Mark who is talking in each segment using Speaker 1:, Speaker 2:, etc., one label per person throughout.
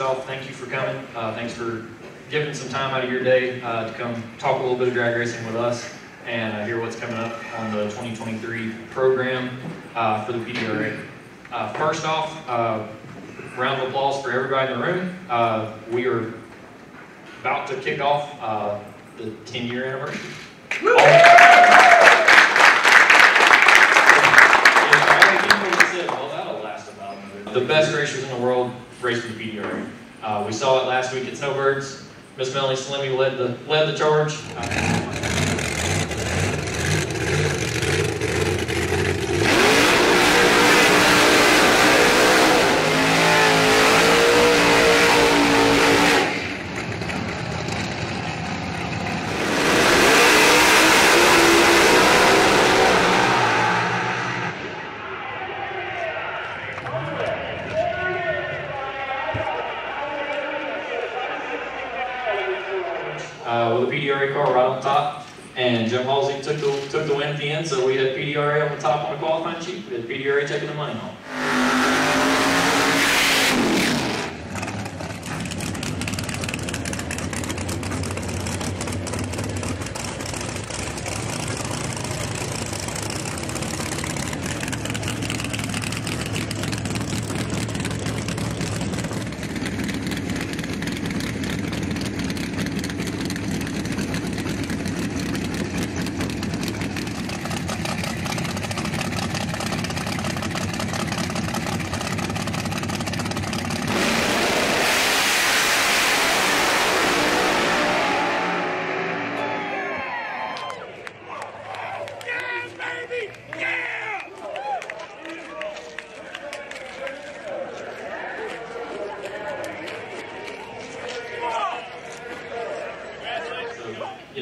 Speaker 1: first off, thank you for coming. Uh, thanks for giving some time out of your day uh, to come talk a little bit of drag racing with us and uh, hear what's coming up on the 2023 program uh, for the PDRA. Uh, first off, uh, round of applause for everybody in the room. We are about to kick off the 10 year anniversary. The best racers in the world race for the PDRA. Uh, we saw it last week at Snowbirds. Miss Melanie Salemi led the led the charge. Uh, uh, with a PDRA car right on top. And Jim Halsey took the, took the win at the end, so we had PDRA on the top on the qualifying sheet. Had PDRA taking the money home.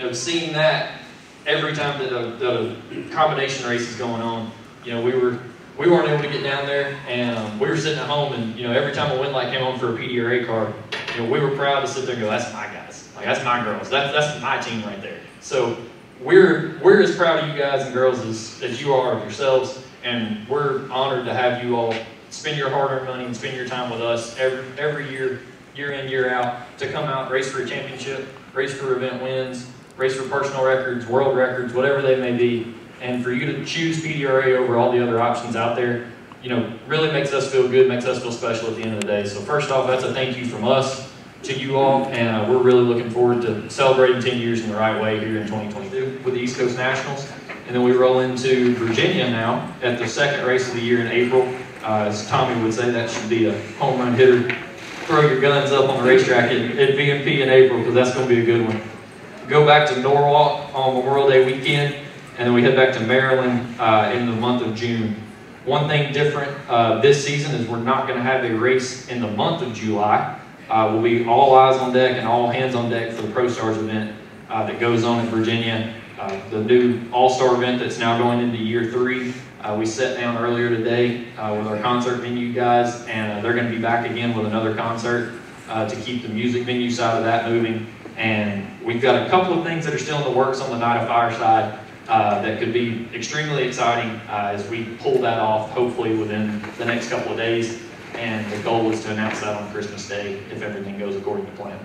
Speaker 1: Know, seeing that every time that a, combination race is going on, you know, we were we weren't able to get down there, and um, we were sitting at home, and you know, every time a win light came on for a PDRA car, you know, we were proud to sit there and go, "That's my guys, like that's my girls, that's that's my team right there." So we're we're as proud of you guys and girls as, as you are of yourselves, and we're honored to have you all spend your hard-earned money and spend your time with us every every year, year in year out, to come out race for a championship, race for event wins, race for personal records, world records, whatever they may be, and for you to choose PDRA over all the other options out there, you know, really makes us feel good, makes us feel special at the end of the day. So first off, that's a thank you from us to you all, and uh, we're really looking forward to celebrating 10 years in the right way here in 2022 with the East Coast Nationals. And then we roll into Virginia now at the second race of the year in April. Uh, as Tommy would say, that should be a home run hitter. Throw your guns up on the racetrack at, at VMP in April because that's going to be a good one go back to Norwalk on Memorial Day weekend, and then we head back to Maryland uh, in the month of June. One thing different uh, this season is we're not going to have a race in the month of July. Uh, we'll be all eyes on deck and all hands on deck for the Pro Stars event uh, that goes on in Virginia. Uh, the new All-Star event that's now going into year three. Uh, we sat down earlier today with our concert venue guys, and they're going to be back again with another concert to keep the music venue side of that moving. And we've got a couple of things that are still in the works on the Night of Fireside uh, that could be extremely exciting uh, as we pull that off, hopefully within the next couple of days. And the goal is to announce that on Christmas Day if everything goes according to plan.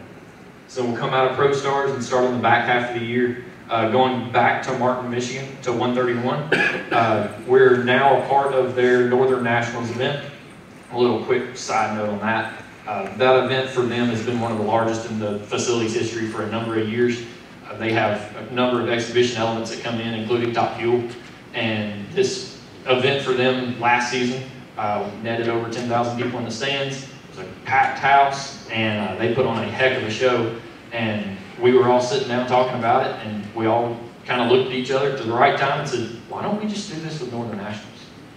Speaker 1: So we'll come out of Pro Stars and start on the back half of the year, uh, going back to Martin, Michigan to 131. Uh, we're now a part of their Northern Nationals event. A little quick side note on that. Uh, that event for them has been one of the largest in the facility's history for a number of years. Uh, they have a number of exhibition elements that come in, including Top Fuel. And this event for them last season uh, netted over 10,000 people in the stands. It was a packed house, and uh, they put on a heck of a show. And we were all sitting down talking about it, and we all kind of looked at each other at the right time and said, "Why don't we just do this with Northern Nationals?"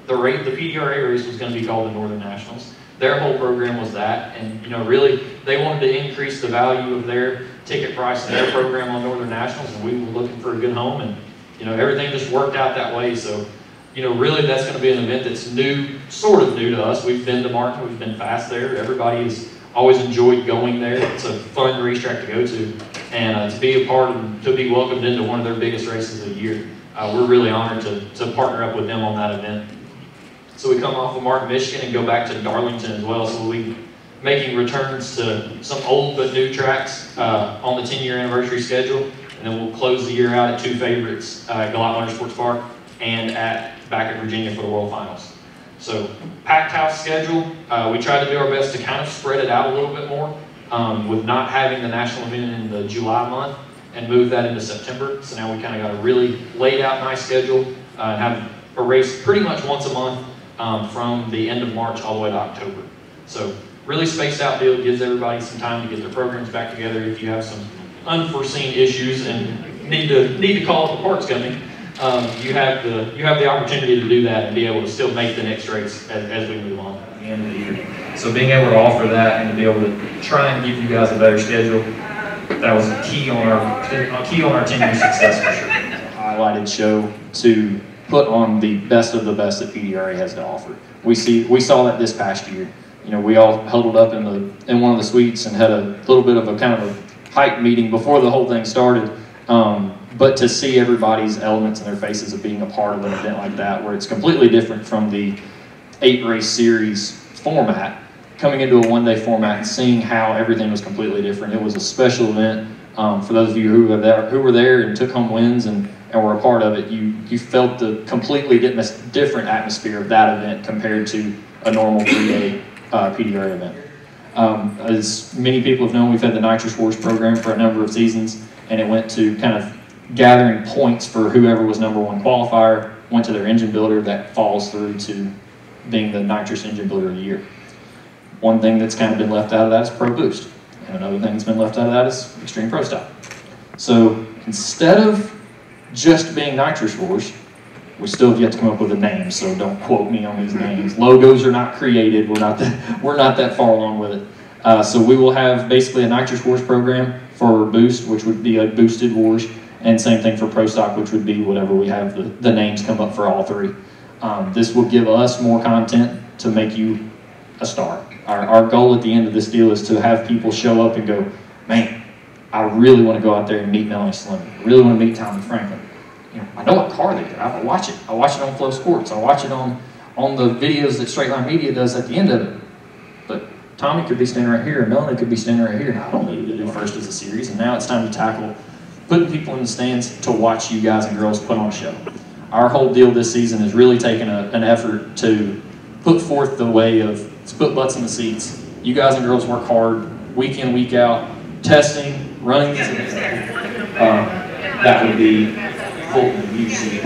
Speaker 1: The rate, the PDRA race was going to be called the Northern Nationals. Their whole program was that, and you know, really, they wanted to increase the value of their ticket price and their program on Northern Nationals, and we were looking for a good home, and you know, everything just worked out that way. So, you know, really, that's going to be an event that's new, sort of new to us. We've been to Martin, we've been fast there. Everybody has always enjoyed going there. It's a fun racetrack to go to, and uh, to be a part of, to be welcomed into one of their biggest races of the year. Uh, we're really honored to, to partner up with them on that event. So we come off of Martin, Michigan and go back to Darlington as well. So we'll be
Speaker 2: making returns to some old but new tracks uh, on the 10 year anniversary schedule. And then we'll close the year out at two favorites, uh, GALOT Motorsports Park and at back at Virginia for the World Finals. So packed house schedule. Uh, we tried to do our best to kind of spread it out a little bit more um, with not having the national event in the July month and move that into September. So now we kind of got a really laid out nice schedule uh, and have a race pretty much once a month um, from the end of March all the way to October. So really spaced out deal gives everybody some time to get their programs back together if you have some unforeseen issues and need to need to call if the park's coming. Um, you have the you have the opportunity to do that and be able to still make the next race as, as we move on at the end of the year. So being able to offer that and to be able to try and give you guys a better schedule, that was a key on our key on our 10 year success for sure.
Speaker 1: highlighted show to put on the best of the best that PDRA has to offer. We see we saw that this past year. You know, we all huddled up in the in one of the suites and had a little bit of a kind of a hype meeting before the whole thing started. Um, but to see everybody's elements and their faces of being a part of an event like that, where it's completely different from the eight race series format, coming into a one day format and seeing how everything was completely different. It was a special event. Um, for those of you who were there, who were there and took home wins and, and were a part of it, you you felt the completely different atmosphere of that event compared to a normal three day uh, PDRA event. Um, as many people have known, we've had the Nitrous Wars program for a number of seasons, and it went to kind of gathering points for whoever was number one qualifier, went to their engine builder, that falls through to being the Nitrous Engine Builder of the Year. One thing that's kind of been left out of that is Pro Boost, and another thing that's been left out of that is Extreme Pro Stock. So instead of just being Nitrous Wars, we still have yet to come up with a name, so don't quote me on these names. Logos are not created. We're not that, we're not that far along with it. Uh, so we will have basically a Nitrous Wars program for Boost, which would be a boosted Wars, and same thing for Pro Stock, which would be whatever we have the, the names come up for all three. Um, this will give us more content to make you a star. Our, our goal at the end of this deal is to have people show up and go, man, I really want to go out there and meet Melanie Salemi. I really want to meet Tommy Franklin. You know, I know what car they drive. I watch it. I watch it on FloSports. I watch it on on the videos that Straight Line Media does at the end of it. But Tommy could be standing right here, and Melanie could be standing right here. I don't need to do first as a series. And now it's time to tackle putting people in the stands to watch you guys and girls put on a show. Our whole deal this season is really taking a, an effort to put forth the way of let's put butts in the seats. You guys and girls work hard, week in, week out, testing, running these events. Um, that would be Fulton, UC,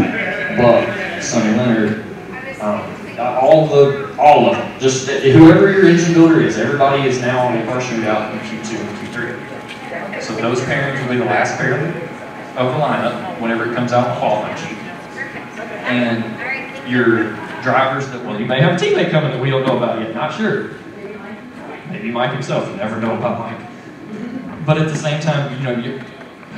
Speaker 1: Buck, Sonny Leonard, um, all the, all of them. Just whoever your engine builder is, everybody is now on a car shootout in Q2 and Q3. So those pairings will be the last pair of the lineup whenever it comes out in the qualifying sheet. And your drivers that, well, you may have a teammate coming that we don't know about yet, not sure. Maybe Mike himself, you never know about Mike. But at the same time, you know, you,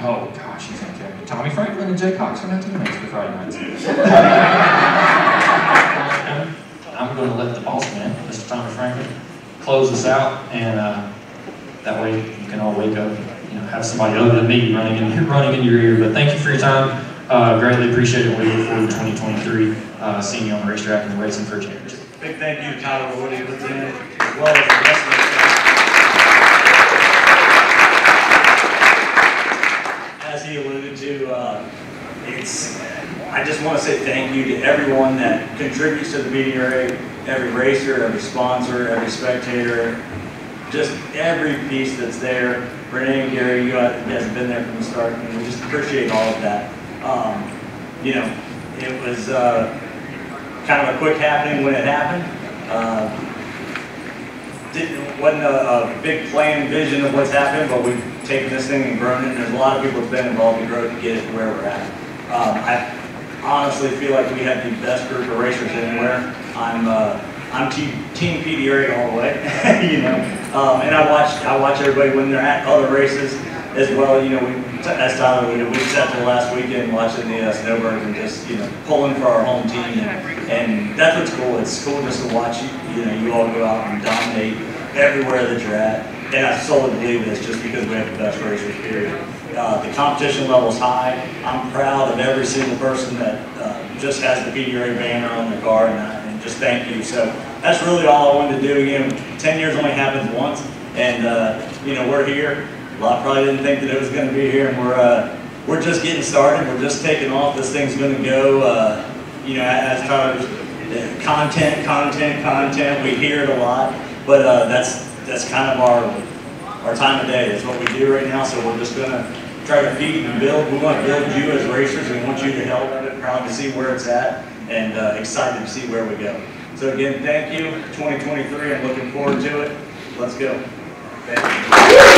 Speaker 1: oh gosh, he's gonna kill me. Tommy Franklin and Jay Cox are my teammates for Friday nights. I'm gonna let the boss man, Mr. Tommy Franklin, close us out, and uh, that way you can all wake up you know, have somebody other than me running in, running in your ear. But thank you for your time. Uh, greatly appreciate it. We look forward to 2023, uh, seeing you on the racetrack and racing for a championship.
Speaker 3: Big thank you to Tyler Woody, Lieutenant, as well as the rest of the staff. As he alluded to, uh, it's, I just want to say thank you to everyone that contributes to the PDRA, every racer, every sponsor, every spectator, just every piece that's there. Renee and Gary, you guys have been there from the start, and we just appreciate all of that. Um, You know, it was, uh, kind of a quick happening when it happened. Uh, Didn't, wasn't a, a big plan vision of what's happened, but we've taken this thing and grown it, and there's a lot of people that's been involved in growth to get it to where we're at. Um, I honestly feel like we have the best group of racers anywhere. I'm, uh, I'm team, team PDRA all the way, you know. Um, and I watch, I watch everybody when they're at other races as well. You know, we, as Tyler, alluded, we sat there last weekend watching the uh, snowbirds and just, you know, pulling for our home team. And, and that's what's cool. It's cool just to watch you, you know, you all go out and dominate everywhere that you're at. And I solely believe it's just because we have the best racers, period. Uh, the competition level's high. I'm proud of every single person that uh, just has the PDRA banner on their car, and, I, and just thank you. So that's really all I wanted to do. Again, 10 years only happens once, and, uh, you know, we're here. A lot probably didn't think that it was going to be here, and we're, uh, we're just getting started. We're just taking off. This thing's going to go, uh, you know, as Tyler's uh, content, content, content. We hear it a lot, but uh, that's that's kind of our our time of day. That's what we do right now. So we're just going to try to feed and build. We want to build you as racers. We want you to help. Proud to see where it's at, and uh, excited to see where we go. So again, thank you. 2023. I'm looking forward to it. Let's go. Thank you.